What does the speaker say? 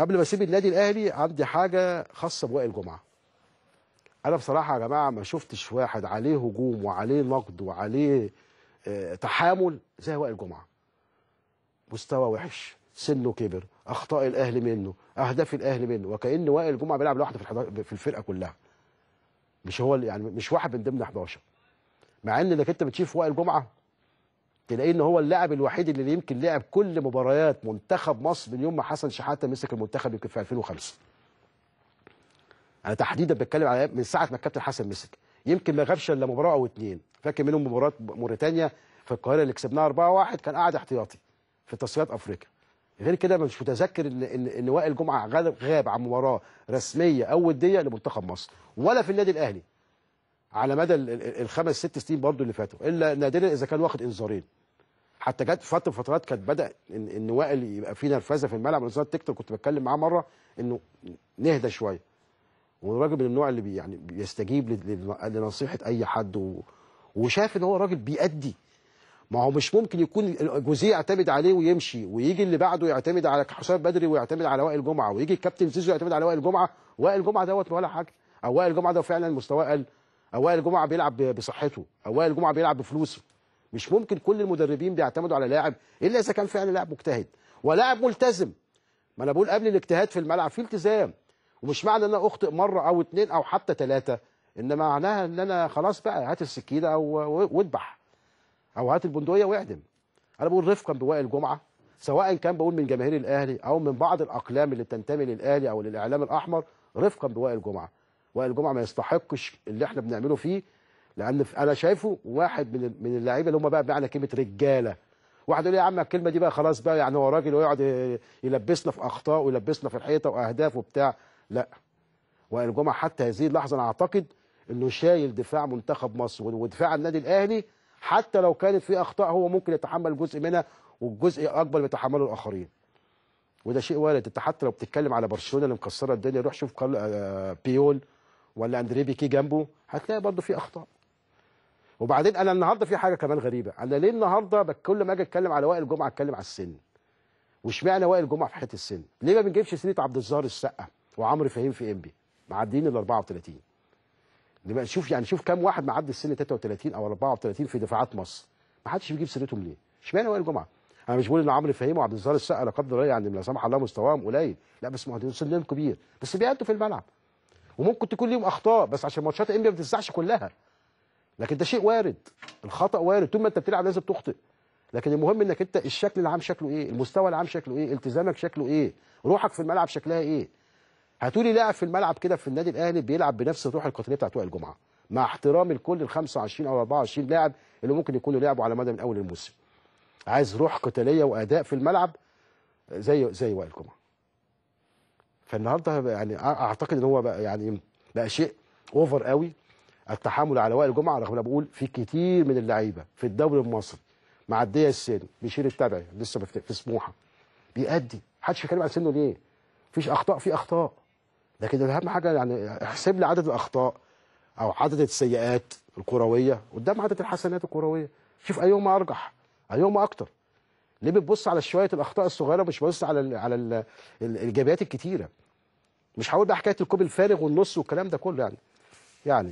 قبل ما اسيب النادي الاهلي عندي حاجة خاصة بوائل جمعه أنا بصراحة يا جماعة ما شفتش واحد عليه هجوم وعليه نقد وعليه آه، تحامل زي وائل جمعه مستوى وحش سنه كبر أخطاء الأهلي منه أهداف الأهلي منه وكأن وائل جمعه بيلعب لوحده في في الفرقة كلها. مش هو يعني مش واحد من ضمن 11 مع ان إنك أنت بتشوف وائل جمعه تلاقيه إن هو اللاعب الوحيد اللي يمكن لعب كل مباريات منتخب مصر من يوم ما حسن شحاتة مسك المنتخب يمكن في 2005 أنا تحديدا بتكلم على من ساعة ما الكابتن حسن مسك. يمكن ما غابش إلا مباراة أو اتنين. فاكر منهم مباراة موريتانيا في القاهرة اللي كسبناها 4-1 كان قاعد احتياطي في تصفيات أفريقيا. غير كده مش متذكر ان ان إن وائل جمعه غاب عن مباراة رسمية أو ودية لمنتخب مصر ولا في النادي الأهلي. على مدى ال- ال- الخمس ست سنين برضه اللي فاتوا. إلا نادرا إذا كان واخد إنذارين. حتى جت فتره فترات كانت بدأ ان, إن وائل يبقى في نرفزة في الملعب. الاستاذ تكتر كنت بتكلم معاه مرة إنه نهدى شوية. والراجل من النوع اللي بي يعني بيستجيب لنصيحة أي حد و... وشاف إن هو راجل بيأدي. ما هو مش ممكن يكون الجوزيه يعتمد عليه ويمشي ويجي اللي بعده يعتمد على حسام بدري ويعتمد على وائل جمعة ويجي الكابتن زيزو يعتمد على وائل جمعة. وائل جمعة دوت ولا حاجة. أو وائل جمعة ده فعلا مستواه قل. أو وائل جمعة بيلعب بصحته. أو وائل جمعة بيلعب بفلوسه. مش ممكن كل المدربين بيعتمدوا على لاعب إلا إذا كان فعلا لاعب مجتهد ولاعب ملتزم. ما أنا بقول قبل الاجتهاد في الملعب في التزام ومش معنى إن أنا أخطئ مرة أو اتنين أو حتى ثلاثة ان معناها إن أنا خلاص بقى هات السكينة أو واذبح أو هات البندقية واعدم. أنا بقول رفقا بوائل جمعه سواء كان بقول من جماهير الأهلي أو من بعض الأقلام اللي بتنتمي للأهلي أو للإعلام الأحمر رفقا بوائل جمعه وائل جمعه ما يستحقش اللي إحنا بنعمله فيه لأن أنا شايفه واحد من من اللعيبه اللي هم بقى بمعنى كلمة رجالة. واحد يقول يا عم الكلمة دي بقى خلاص بقى يعني هو راجل ويقعد يلبسنا في أخطاء ويلبسنا في الحيطة وأهداف وبتاع. لا. وائل جمعه حتى هذه اللحظة أنا أعتقد إنه شايل دفاع منتخب مصر ودفاع النادي الأهلي. حتى لو كانت في أخطاء هو ممكن يتحمل جزء منها والجزء الاكبر بيتحمله الآخرين. وده شيء وارد. أنت حتى لو بتتكلم على برشلونة اللي مكسرة الدنيا روح شوف آه، بيول ولا اندريه بيكي جنبه هتلاقي برضه في أخطاء. وبعدين أنا النهارده في حاجة كمان غريبه. أنا ليه النهارده كل ما أجي اتكلم على وائل جمعه اتكلم على السن؟ واشمعنى وائل جمعه في حتة السن؟ ليه ما بنجيبش سيره عبد الظاهر السقا وعمرو فهيم في إنبي معديين ال 34 نبقى نشوف يعني شوف كام واحد معدي السن 33 أو 34 في دفاعات مصر. ما حدش بيجيب سيرتهم ليه؟ اشمعنى وائل جمعه؟ أنا مش بقول إن عمرو فهيم وعبد الظاهر السقا لا قدر الله يعني لا سمح الله مستواهم قليل. لا بس ما هو سنهم كبير. بس بيأدوا في الملعب. وممكن تكون ليهم أخطاء بس عشان ماتشات إنبي ما بتتذاعش كلها. لكن ده شيء وارد. الخطأ وارد. طول ما أنت بتلعب لازم تخطئ. لكن المهم إنك أنت الشكل العام شكله إيه؟ المستوى العام شكله إيه؟ التزامك شكله إيه؟ روحك في الملعب شكلها إيه؟ هاتولي لاعب في الملعب كده في النادي الأهلي بيلعب بنفس الروح القتالية بتاعت وائل جمعة. مع احترامي لكل ال 25 أو 24 لاعب اللي ممكن يكونوا لعبوا على مدى من أول الموسم. عايز روح قتالية وأداء في الملعب زي زي وائل جمعة. فالنهاردة يعني أعتقد إن هو بقى يعني بقى شيء اوفر قوي. التحامل على وائل جمعة رغم أنا بقول في كتير من اللعيبة في الدوري المصري معديه السن بيشيل التبعي لسه في سموحة. بيأدي. محدش بيتكلم عن سنه ليه؟ مفيش أخطاء في أخطاء. لكن أهم حاجة يعني احسب لي عدد الأخطاء أو عدد السيئات الكروية قدام عدد الحسنات الكروية. شوف ايهما أرجح ايهما أكتر. ليه بتبص على شوية الأخطاء الصغيرة مش بص على ال على ال الإيجابيات الكتيرة؟ مش هقول بقى حكاية الكوب الفارغ والنص والكلام ده كله يعني. يعني